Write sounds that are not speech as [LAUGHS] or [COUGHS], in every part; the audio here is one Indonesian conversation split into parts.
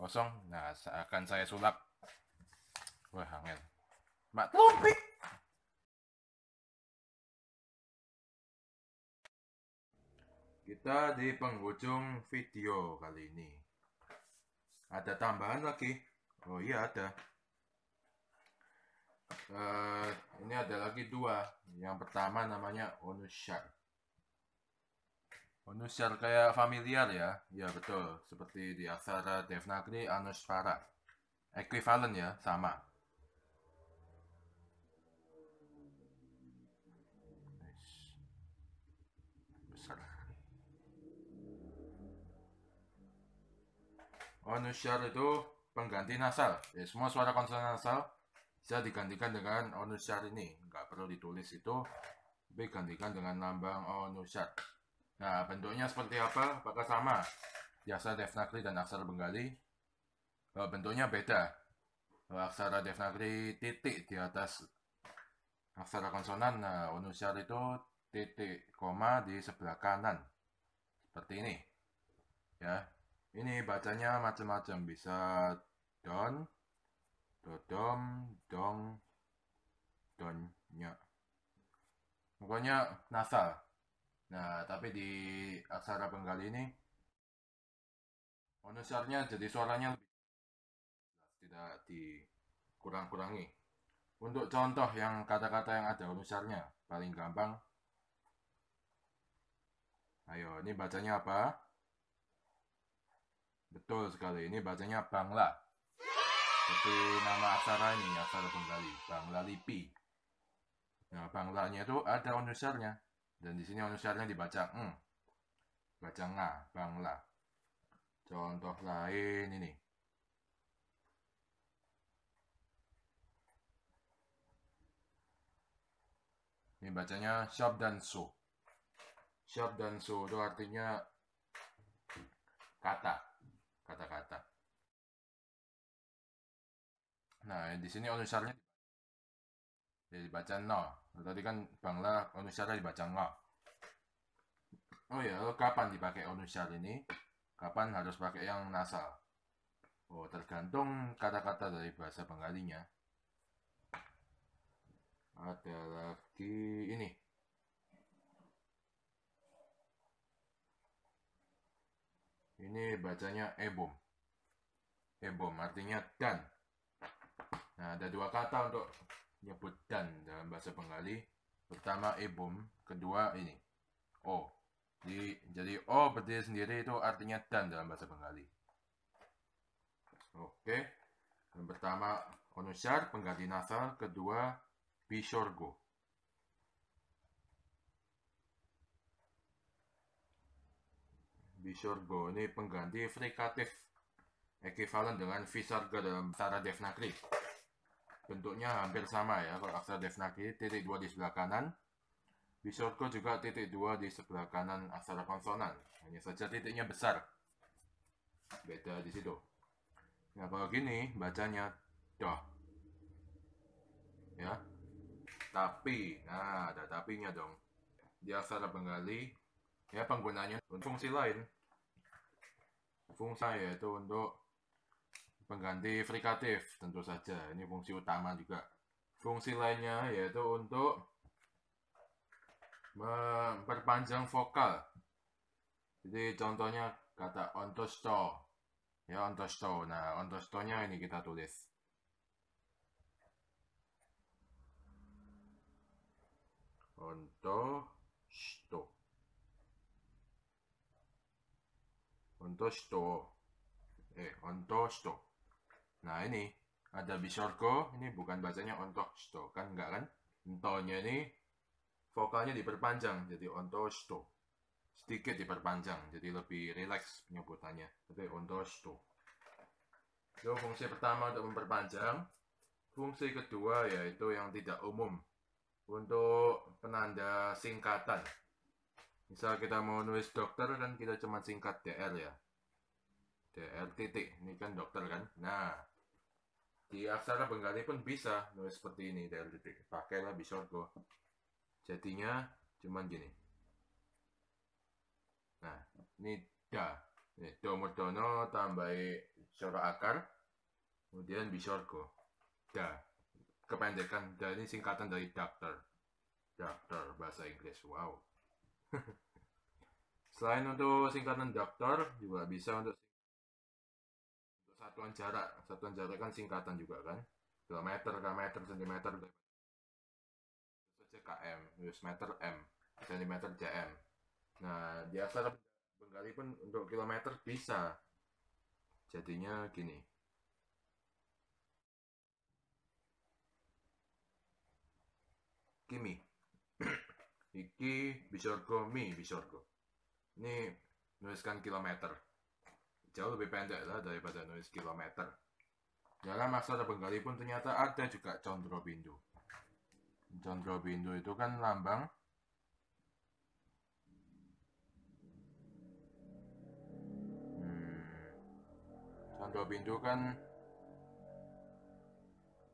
kosong. Nah, akan saya sulap. Wah, angel. Mak tumpik. Kita di penghujung video kali ini. Ada tambahan lagi. Oh iya ada. Uh, ini ada lagi dua. Yang pertama namanya Onushar. Onushar kayak familiar ya. Ya betul. Seperti di aksara Devnagri Anusvara. Equivalent ya, sama. Onusyar itu pengganti nasal. Ya, semua suara konsonan nasal bisa digantikan dengan onusyar ini. Nggak perlu ditulis itu, tapi gantikan dengan lambang onusyar. Nah, bentuknya seperti apa? Apakah sama? Biasa Devnagri dan aksara Bengali. Bentuknya beda. Aksara Devnagri titik di atas aksara konsonan. Nah, onusyar itu titik koma di sebelah kanan. Seperti ini. Ya, ini bacanya macam-macam bisa don dodom dong donnya pokoknya nasal nah tapi di aksara Bengali ini onusarnya jadi suaranya tidak dikurang-kurangi untuk contoh yang kata-kata yang ada onusarnya paling gampang ayo ini bacanya apa Betul sekali, ini bacanya Bangla. Seperti nama aksara ini, aksara Bengali, Bangla Lipi. Nah, Banglanya itu ada onusarnya. Dan di sini onusarnya dibaca ng. Baca nga, Bangla. Contoh lain ini. Ini bacanya shop dan su. Shop dan su itu artinya kata kata-kata. Nah, di sini onusarnya jadi dibaca no. Tadi kan Bangla onusarnya dibaca ngo. Oh ya, kapan dipakai onusar ini? Kapan harus pakai yang nasal? Oh, tergantung kata-kata dari bahasa Bengalinya. Ada lagi ini. Ini bacanya ebom. Ebom artinya dan. Nah, ada dua kata untuk menyebut dan dalam bahasa Bengali. Pertama ebom, kedua ini o. Jadi, jadi o berdiri sendiri itu artinya dan dalam bahasa Bengali. Oke. Yang pertama onusyar, pengganti nasal. Kedua bisorgo. Bisorgo ini pengganti frikatif ekuivalen dengan visarga dalam aksara Devnagri. Bentuknya hampir sama ya, kalau aksara Devnagri titik dua di sebelah kanan, Bisorgo juga titik dua di sebelah kanan aksara konsonan. Hanya saja titiknya besar. Beda di situ. Nah, kalau gini bacanya doh. Ya. Tapi, nah ada tapinya dong. Di aksara Bengali ya penggunanya untuk fungsi lain fungsi yaitu untuk pengganti frikatif tentu saja. Ini fungsi utama juga. Fungsi lainnya yaitu untuk memperpanjang vokal. Jadi contohnya kata ontosto. Ya ontosto. Nah ontosto nya ini kita tulis. Ontosto. Ontosto. Eh ontosto nah ini. Ada bisorko ini bukan bacanya ontosto kan? Enggak kan? Entonya ini vokalnya diperpanjang jadi ontosto sedikit diperpanjang jadi lebih rileks penyebutannya. Tapi ontosto itu fungsi pertama untuk memperpanjang. Fungsi kedua yaitu yang tidak umum. Untuk penanda singkatan. Misal kita mau nulis dokter kan kita cuma singkat DR ya. DR titik. Ini kan dokter kan? Nah di aksara Bengali pun bisa nulis seperti ini DR titik pakailah bisorgo jadinya cuman gini nah ini da ini domodono tambah Syoro akar, kemudian bisorgo. Da. Kependekan da ini singkatan dari doctor. Doctor bahasa Inggris. Wow. [LAUGHS] Selain untuk singkatan dokter, juga bisa untuk satuan jarak. Satuan jarak kan singkatan juga kan. Kilometer, kilometer, sentimeter, saja km, meter m, sentimeter cm. Nah, di aksara Bengali pun untuk kilometer bisa. Jadinya gini. Kimi. [COUGHS] Iki bisorgo mi bisorgo. Ini nuliskan kilometer. Jauh lebih pendek lah daripada nulis kilometer. Dalam aksara Bengali pun ternyata ada juga condro bindu. Condro bindu itu kan lambang Condro bindu kan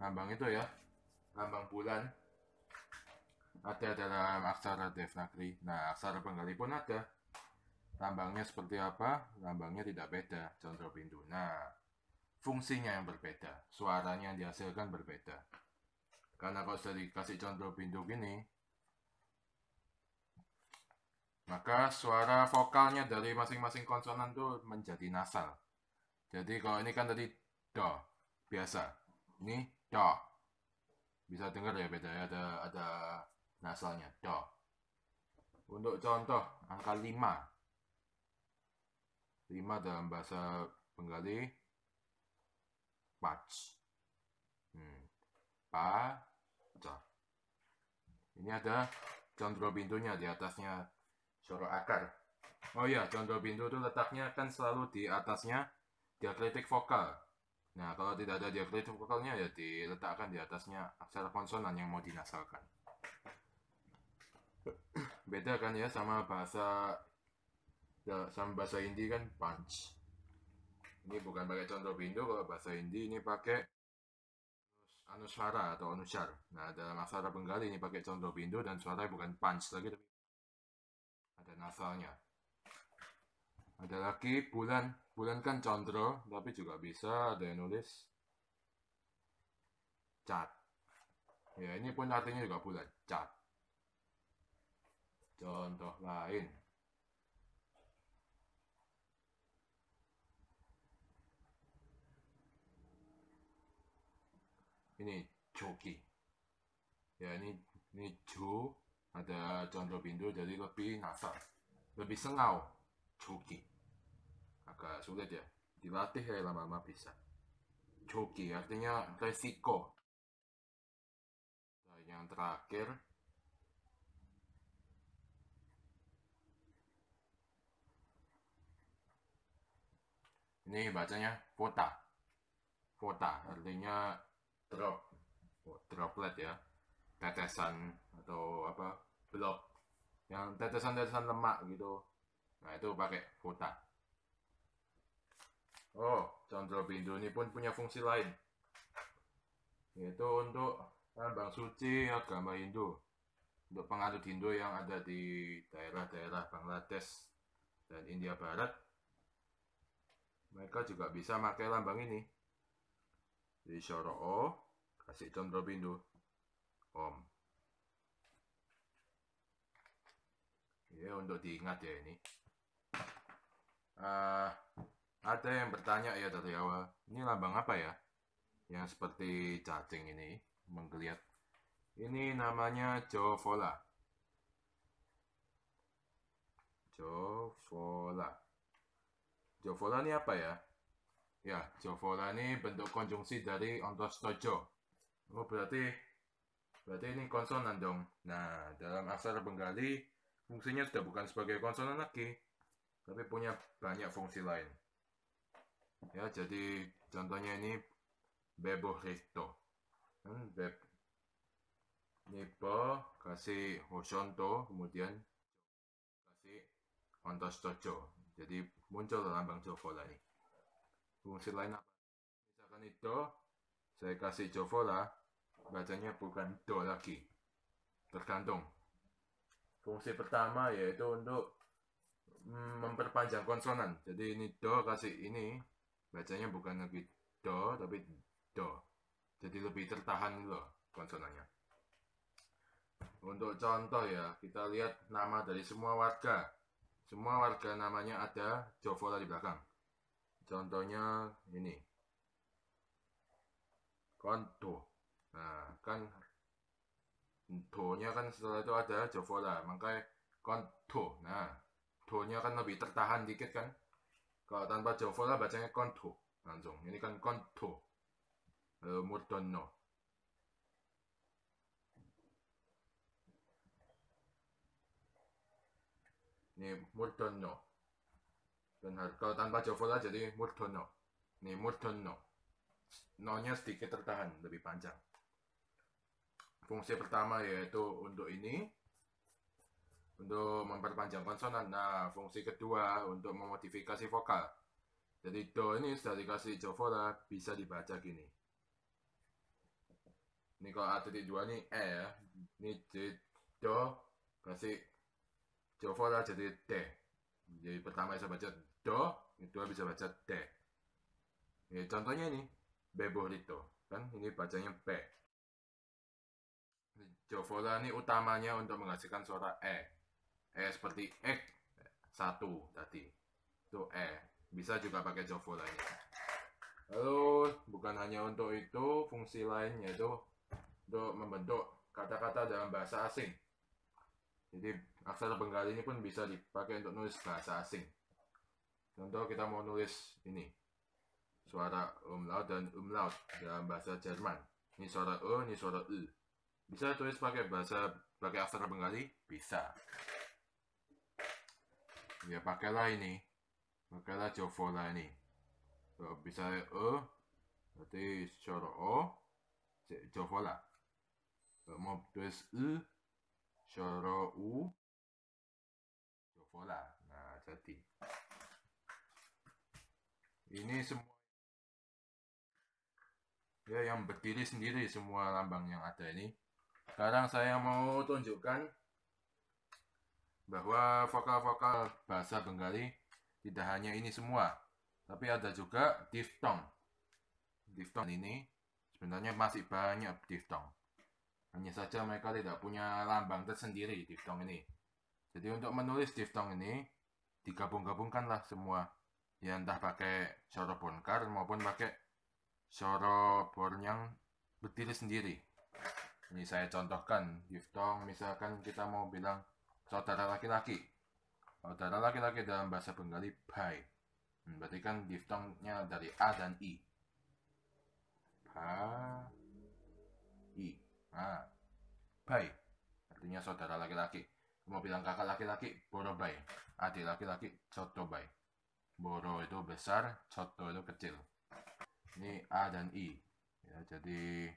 lambang itu ya, lambang bulan. Ada dalam aksara Devanagari. Nah, aksara Bengali pun ada. Lambangnya seperti apa? Lambangnya tidak beda, Condro bindu. Nah, fungsinya yang berbeda, suaranya yang dihasilkan berbeda. Karena kalau sudah dikasih Condro bindu gini, maka suara vokalnya dari masing-masing konsonan itu menjadi nasal. Jadi kalau ini kan tadi do biasa. Ini do. Bisa dengar ya beda ya ada ada nasalnya do. Untuk contoh angka 5. 5 dalam bahasa Bengali patch. Hmm. Ini ada condro bintunya di atasnya soro akar. Oh iya, condro bintu itu letaknya kan selalu di atasnya diakritik vokal. Nah, kalau tidak ada diakritik vokalnya ya diletakkan di atasnya aksara konsonan yang mau dinasalkan. [COUGHS] Beda kan ya sama bahasa ya, sama bahasa Hindi kan punch. Ini bukan pakai contoh bindu kalau bahasa Hindi ini pakai anuswara atau anusyar. Nah, dalam aksara Bengali ini pakai contoh bindu dan suaranya bukan punch lagi tapi ada nasalnya. Ada lagi bulan. Bulan kan condro, tapi juga bisa ada yang nulis cat. Ya, ini pun artinya juga bulan, cat. Contoh lain. Ini joki. Ya, ini ini jo ada contoh bindu jadi lebih nasar, lebih sengau, joki. Agak sulit ya dilatih ya lama-lama bisa. Joki artinya resiko. Nah, yang terakhir. Ini bacanya fota fota artinya drop droplet ya tetesan atau apa blok yang tetesan-tetesan lemak gitu nah itu pakai fota Oh, Chandra Bindu ini pun punya fungsi lain. Yaitu untuk lambang suci agama Hindu. Untuk penganut Hindu yang ada di daerah-daerah Bangladesh dan India Barat. Mereka juga bisa pakai lambang ini. Di Shoro O, kasih Chandra Bindu. Om. Ya, untuk diingat ya ini. Uh, ada yang bertanya ya dari awal, ini lambang apa ya? Yang seperti cacing ini, menggeliat. Ini namanya Jovola. Jovola. Jovola ini apa ya? Ya, Jovola ini bentuk konjungsi dari ontostojo. Oh, berarti berarti ini konsonan dong. Nah, dalam aksara Bengali fungsinya sudah bukan sebagai konsonan lagi, tapi punya banyak fungsi lain. Ya, jadi contohnya ini bebo resto. Kan beb nipo kasih hosonto kemudian kasih ontos tojo. Jadi muncul lambang jovola ini. Fungsi lain apa? Misalkan itu saya kasih jovola, bacanya bukan do lagi. Tergantung. Fungsi pertama yaitu untuk memperpanjang konsonan. Jadi ini do kasih ini bacanya bukan lagi do tapi do jadi lebih tertahan loh konsonannya untuk contoh ya kita lihat nama dari semua warga semua warga namanya ada Jovola di belakang contohnya ini. Konto nah kan do-nya kan setelah itu ada Jovola makanya konto nah do-nya kan lebih tertahan dikit kan. Kalau tanpa Jovola bacanya konto langsung. Ini kan konto lalu murdono. Ini murdono dan kalau tanpa Jovola jadi murdono ini murdono no-nya sedikit tertahan lebih panjang fungsi pertama yaitu untuk ini untuk memperpanjang konsonan. Nah, fungsi kedua untuk memodifikasi vokal. Jadi do ini sudah dikasih Jovola bisa dibaca gini. Ini kalau A titik dua ini E ya. Ini jadi do kasih Jovola jadi D. Jadi pertama bisa baca do, kedua bisa baca D. Ini contohnya ini Beborito kan ini bacanya B. Jovola ini utamanya untuk menghasilkan suara E. E seperti X satu tadi itu E bisa juga pakai Jovo lainnya lalu bukan hanya untuk itu fungsi lain yaitu untuk membentuk kata-kata dalam bahasa asing jadi aksara Bengali ini pun bisa dipakai untuk nulis bahasa asing contoh kita mau nulis ini. Suara umlaut dan umlaut dalam bahasa Jerman. Ini suara E, ini suara E bisa tulis pakai bahasa pakai aksara Bengali? Bisa. Ya pakailah ini. Pakailah Jovola ini. So, bisa E berarti secara O Jovola. Mau tulis E secara U Jovola. Nah jadi ini semua ya yang berdiri sendiri semua lambang yang ada ini sekarang saya mau tunjukkan bahwa vokal-vokal bahasa Bengali tidak hanya ini semua, tapi ada juga diftong. Diftong ini sebenarnya masih banyak diftong. Hanya saja mereka tidak punya lambang tersendiri diftong ini. Jadi untuk menulis diftong ini, digabung-gabungkanlah semua. Ya entah pakai soro bonkar maupun pakai soro yang berdiri sendiri. Ini saya contohkan diftong, misalkan kita mau bilang saudara laki-laki. Saudara laki-laki dalam bahasa Bengali bai. Hmm, berarti kan diftongnya dari A dan I. Ba, I. Ah, bai. Artinya saudara laki-laki. Mau bilang kakak laki-laki, boro bai. Adik laki-laki, coto bai. Boro itu besar, coto itu kecil. Ini A dan I. Ya, jadi...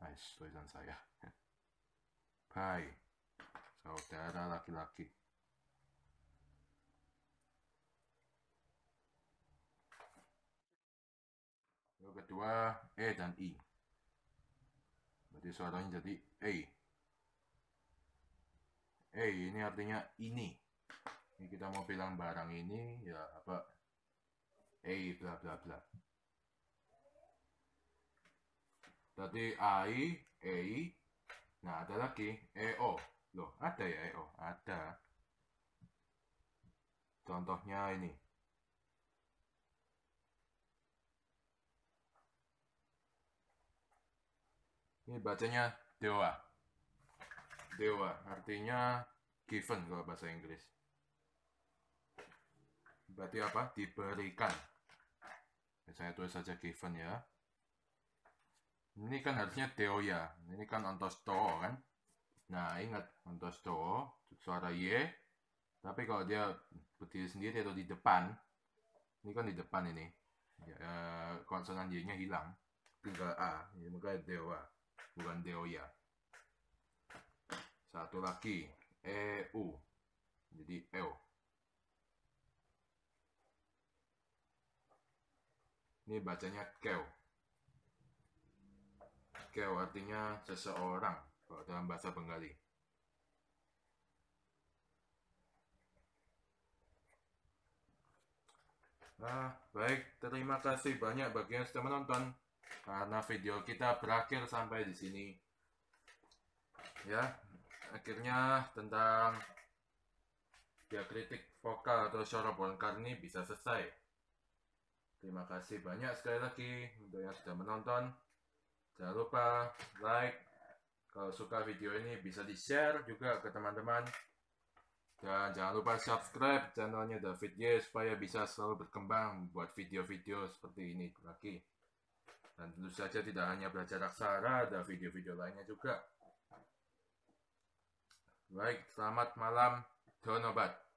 Nice, tulisan saya. [LAUGHS] Bai saudara laki-laki. Yang kedua E dan I. Berarti suaranya jadi E. E ini artinya ini. Ini kita mau bilang barang ini ya apa? E bla bla bla. Tadi I, E, nah ada lagi EO. Loh, ada ya? Oh, ada. Contohnya ini. Ini bacanya dewa. Dewa, artinya given kalau bahasa Inggris. Berarti apa? Diberikan. Saya tulis saja given ya. Ini kan harusnya deoya. Ini kan ontosto kan? Nah, ingat cowok suara Y, tapi kalau dia berdiri sendiri atau di depan, ini kan di depan ini, ya, eh, konsonan Y-nya hilang, tinggal A, ini maka dewa, bukan deoya. Satu lagi, EU, jadi EO. Ini bacanya keo. Keo artinya seseorang kalau dalam bahasa Bengali. Nah, baik, terima kasih banyak bagi yang sudah menonton. Karena video kita berakhir sampai di sini. Ya, akhirnya tentang diakritik vokal atau suara bongkar ini bisa selesai. Terima kasih banyak sekali lagi untuk yang sudah menonton. Jangan lupa like, kalau suka video ini bisa di-share juga ke teman-teman. Dan jangan lupa subscribe channelnya David Y supaya bisa selalu berkembang buat video-video seperti ini lagi. Dan tentu saja tidak hanya belajar aksara, ada video-video lainnya juga. Baik, selamat malam. Donobat.